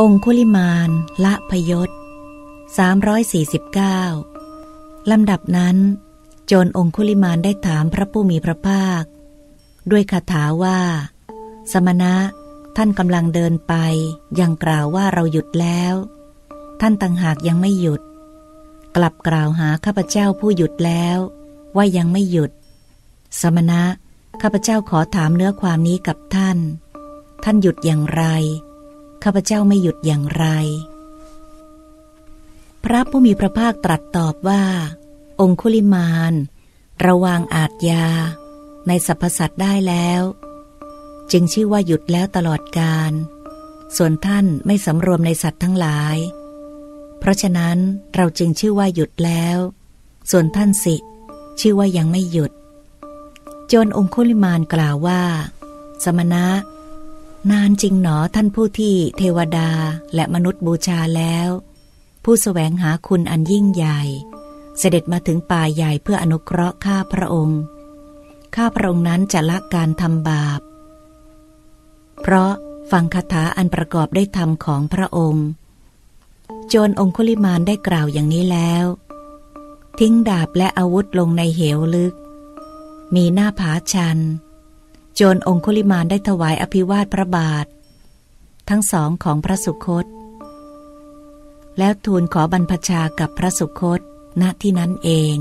องคุลิมานละพยศ349 ลำดับนั้น โจรองคุลิมานได้ถามพระผู้มีพระภาค ด้วยคาถาว่า สมณะท่านกำลังเดินไปยังกล่าวว่าเราหยุดแล้ว ท่านต่างหากยังไม่หยุด กลับกล่าวหาข้าพเจ้าผู้หยุดแล้ว ว่ายังไม่หยุด สมณะข้าพเจ้าขอถามเนื้อความนี้กับท่าน ท่านหยุดอย่างไร ข้าพเจ้าไม่หยุดอย่างไร พระผู้มีพระภาคตรัสตอบว่า องคุลิมาน ระวางอาทยา ในสรรพสัตว์ได้แล้ว จึงชื่อว่าหยุดแล้วตลอดการ ส่วนท่านไม่สำรวมในสัตว์ทั้งหลาย เพราะฉะนั้นเราจึงชื่อว่าหยุดแล้ว ส่วนท่านสิ ชื่อว่ายังไม่หยุดจรองคุลิมานกล่าวว่า สมณะ นานจริงหนอท่านผู้ที่เทวดาและมนุษย์บูชาแล้ว ผู้สแสวงหาคุณอันยิ่งใหญ่ เสด็จมาถึงป่าใหญ่เพื่ออนุเคราะห์ข้าพระองค์ ข้าพระองค์นั้นจะละการทำบาป เพราะฟังคาถาอันประกอบด้วยธรรมของพระองค์ โจรองคุลิมานได้กล่าวอย่างนี้แล้ว ทิ้งดาบและอาวุธลงในเหวลึก มีหน้าผาชัน โจรองคุลิมานได้ถวายอภิวาทพระบาท ทั้งสองของพระสุคต แล้วทูลขอบรรพชากับพระสุคตณที่นั้นเอง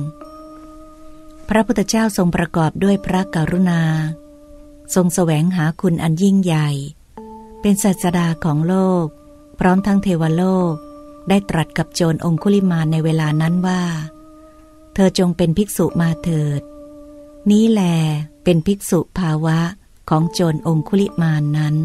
พระพุทธเจ้าทรงประกอบด้วยพระกรุณา ทรงแสวงหาคุณอันยิ่งใหญ่ เป็นศาสดาของโลก พร้อมทั้งเทวโลก ได้ตรัสกับโจรองคุลิมานในเวลานั้นว่า เธอจงเป็นภิกษุมาเถิด นี้แลเป็นภิกษุภาวะของโจรองคุลิมานนั้น